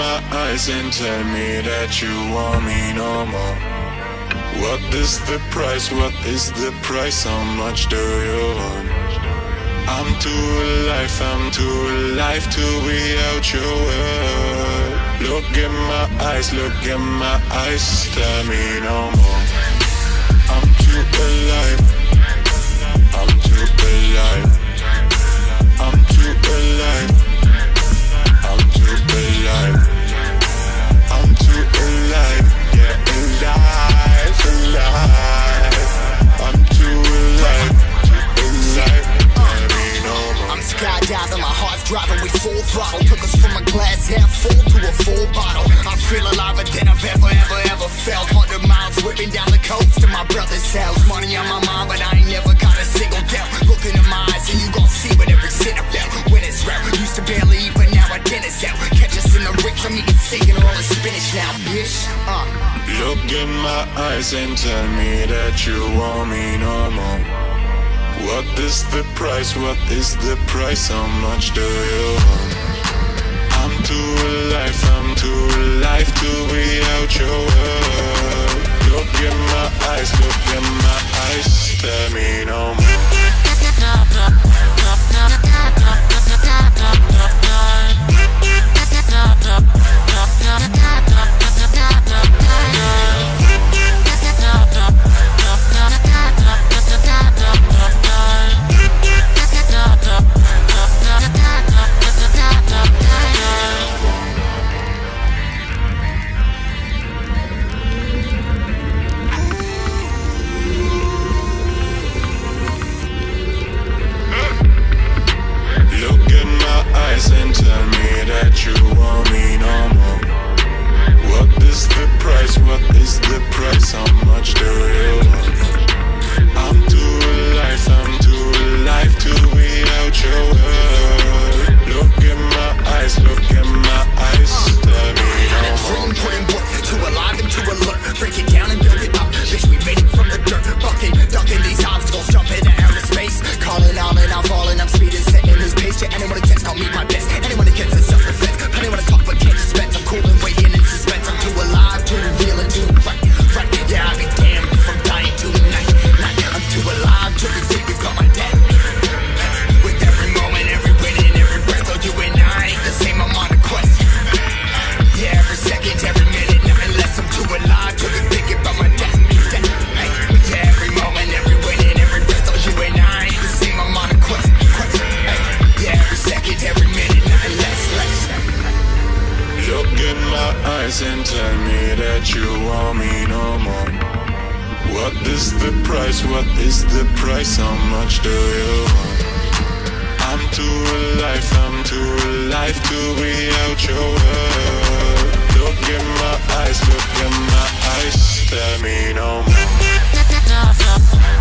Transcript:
my eyes and tell me that you want me no more. What is the price? What is the price? How much do you want? I'm too alive, I'm too alive to be out your world. Look in my eyes, look in my eyes, tell me no more. I'm too alive, I'm too alive, I'm too alive, I'm too alive, alive, yeah, alive, alive. I'm too alive, too alive. I'm skydiving, my heart's driving, we full throttle. Took us from a glass half full to a full bottle. I feel aliver than I've ever, ever, ever felt. And tell me that you want me no more. What is the price? What is the price? How much do you want? I'm too alive, I'm too alive to be out your world. Look in my eyes, look in my eyes, tell me no that you want me no more. What is the price? What is the price? How much do you want? I'm too alive, I'm too alive to be out your world. Look in my eyes, look in my eyes, tell me no more.